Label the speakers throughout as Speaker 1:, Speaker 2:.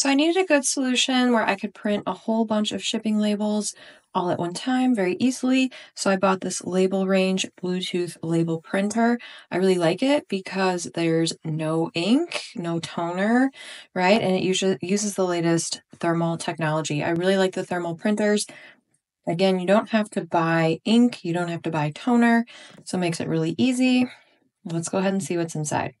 Speaker 1: So I needed a good solution where I could print a whole bunch of shipping labels all at one time very easily. So I bought this LabelRange Bluetooth label printer. I really like it because there's no ink, no toner, right? And it usually uses the latest thermal technology. I really like the thermal printers. Again, you don't have to buy ink, you don't have to buy toner, so it makes it really easy. Let's go ahead and see what's inside.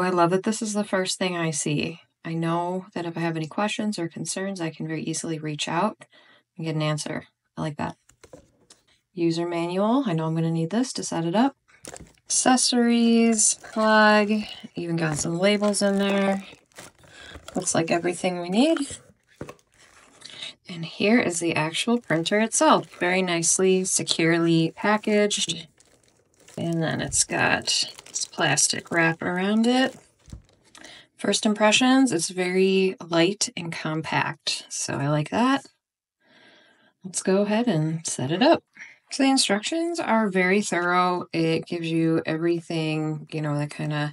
Speaker 1: I love that this is the first thing I see. I know that if I have any questions or concerns, I can very easily reach out and get an answer. I like that. User manual. I know I'm going to need this to set it up. Accessories, plug, even got some labels in there. Looks like everything we need. And here is the actual printer itself. Very nicely, securely packaged. And then it's got plastic wrap around it. First impressions, it's very light and compact. So I like that. Let's go ahead and set it up. So the instructions are very thorough. It gives you everything, you know, that kind of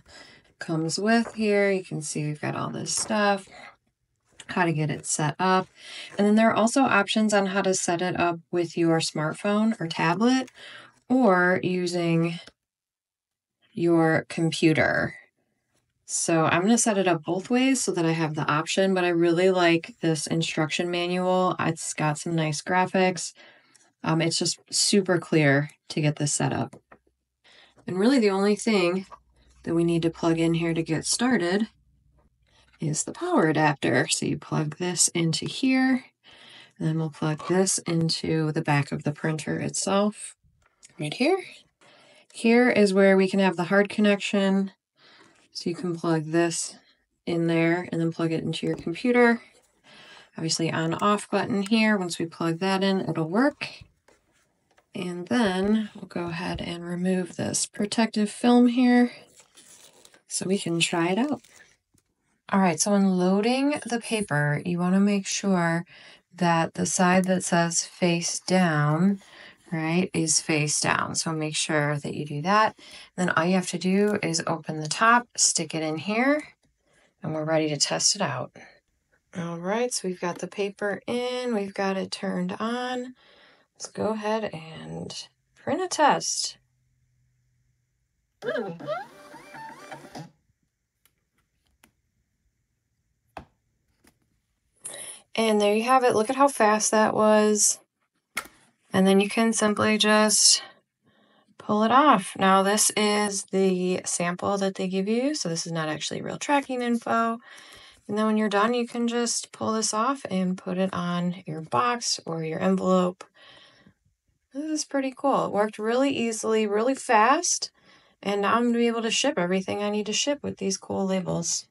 Speaker 1: comes with here. You can see we've got all this stuff, how to get it set up. And then there are also options on how to set it up with your smartphone or tablet or using your computer. So I'm going to set it up both ways so that I have the option, but I really like this instruction manual. It's got some nice graphics. Um, it's just super clear to get this set up. And really the only thing that we need to plug in here to get started is the power adapter. So you plug this into here, and then we'll plug this into the back of the printer itself right here. Here is where we can have the hard connection. So you can plug this in there and then plug it into your computer. Obviously on off button here, once we plug that in, it'll work. And then we'll go ahead and remove this protective film here so we can try it out. All right, so when loading the paper, you want to make sure that the side that says face down, right, is face down. So make sure that you do that. Then all you have to do is open the top, stick it in here, and we're ready to test it out. All right, so we've got the paper in, we've got it turned on. Let's go ahead and print a test. And there you have it. Look at how fast that was. And then you can simply just pull it off. Now this is the sample that they give you. So this is not actually real tracking info. And then when you're done, you can just pull this off and put it on your box or your envelope this is pretty cool. It worked really easily, really fast. And now I'm going to be able to ship everything I need to ship with these cool labels.